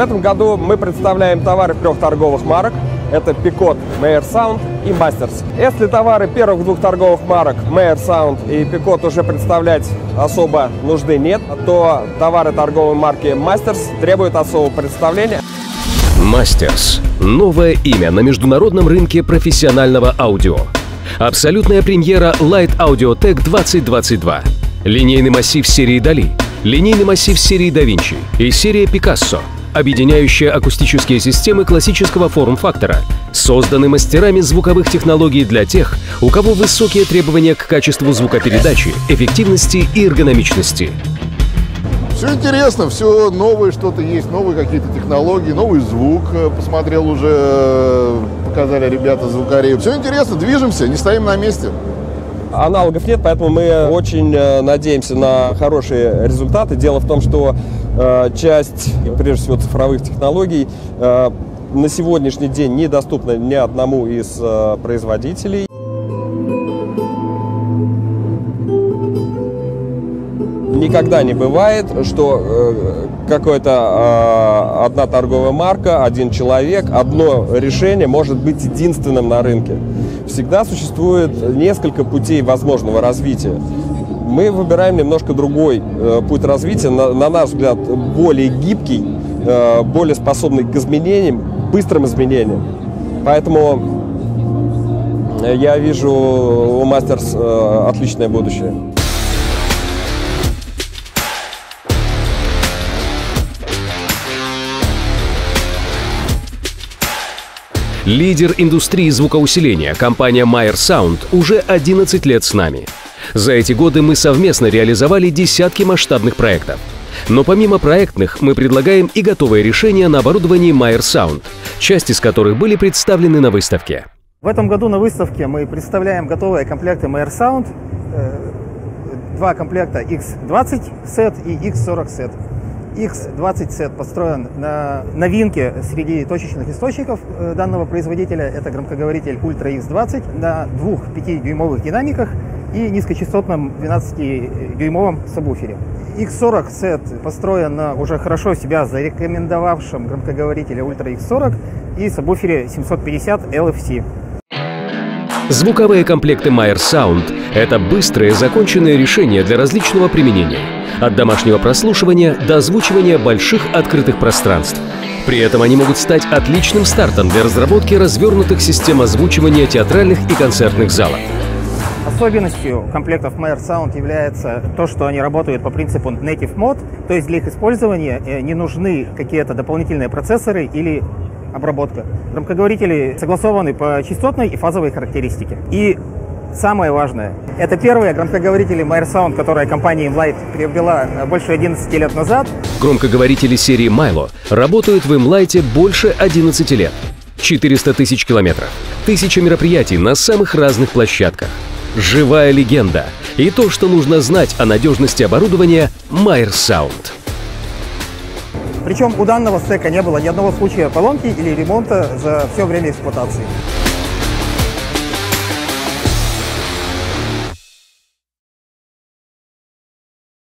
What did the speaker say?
В этом году мы представляем товары трех торговых марок. Это Picot, Meyer Sound и Masters. Если товары первых двух торговых марок Meyer Sound и Picot уже представлять особо нужды нет, то товары торговой марки Masters требуют особого представления. Masters – новое имя на международном рынке профессионального аудио. Абсолютная премьера Light Audio Tech 2022. Линейный массив серии Dali, линейный массив серии Da Vinci и серия Picasso – объединяющая акустические системы классического форм-фактора, созданы мастерами звуковых технологий для тех, у кого высокие требования к качеству звукопередачи, эффективности и эргономичности. Все интересно, все новое что-то есть, новые какие-то технологии, новый звук. Э, посмотрел уже, э, показали ребята звукари. Все интересно, движемся, не стоим на месте. Аналогов нет, поэтому мы очень э, надеемся на хорошие результаты. Дело в том, что э, часть, прежде всего, цифровых технологий э, на сегодняшний день недоступна ни одному из производителей. Никогда не бывает, что э, какая-то э, одна торговая марка, один человек, одно решение может быть единственным на рынке. Всегда существует несколько путей возможного развития. Мы выбираем немножко другой э, путь развития, на, на наш взгляд, более гибкий, э, более способный к изменениям, быстрым изменениям. Поэтому я вижу у Мастерс э, отличное будущее. Лидер индустрии звукоусиления, компания Meyer Sound, уже 11 лет с нами. За эти годы мы совместно реализовали десятки масштабных проектов. Но помимо проектных, мы предлагаем и готовые решения на оборудовании Meyer Sound, части из которых были представлены на выставке. В этом году на выставке мы представляем готовые комплекты Meyer Sound, э, два комплекта X20 сет и X40 сет. X20 сет построен на новинке среди точечных источников э, данного производителя. Это громкоговоритель Ultra X20 на двух 5-дюймовых динамиках и низкочастотном 12-дюймовом сабвуфере. X40 сет построен на уже хорошо себя зарекомендовавшем громкоговорителе Ultra X40 и сабвуфере 750 LFC. Звуковые комплекты Meyer Sound — это быстрые законченные решения для различного применения, от домашнего прослушивания до озвучивания больших открытых пространств. При этом они могут стать отличным стартом для разработки развернутых систем озвучивания театральных и концертных залов. Особенностью комплектов Meyer Sound является то, что они работают по принципу Native Mode, то есть для их использования э, не нужны какие-то дополнительные процессоры или обработка. Громкоговорители согласованы по частотной и фазовой характеристике. И самое важное, это первые громкоговорители Sound, которые компания Imlight приобрела э, больше 11 лет назад. Громкоговорители серии Milo работают в Imlight больше 11 лет. 400 тысяч километров, тысяча мероприятий на самых разных площадках. Живая легенда и то, что нужно знать о надежности оборудования Sound. Причем у данного стека не было ни одного случая поломки или ремонта за все время эксплуатации.